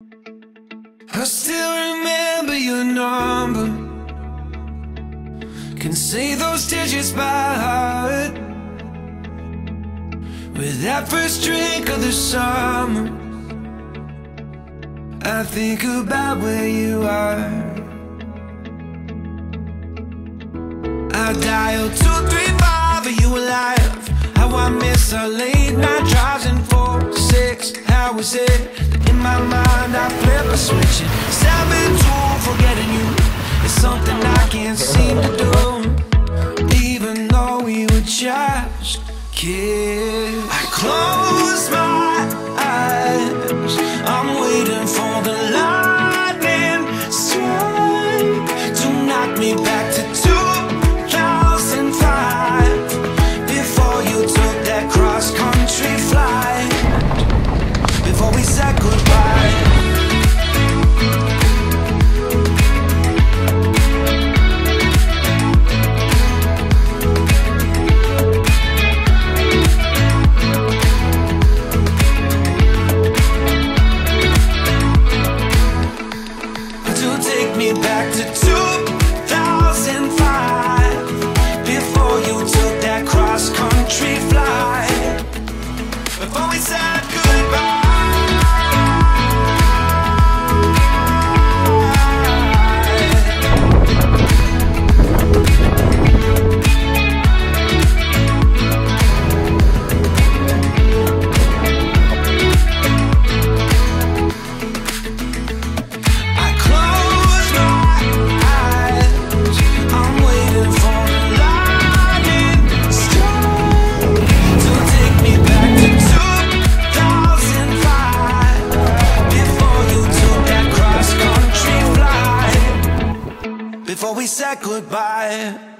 I still remember your number. Can say those digits by heart. With that first drink of the summer, I think about where you are. I dial two, three, five. Are you alive? How I miss our late night drives and four, six. How was it? In my I flip a switch and seven, two. Forgetting you is something I can't seem to do. Even though we were just kids, I close back to said goodbye.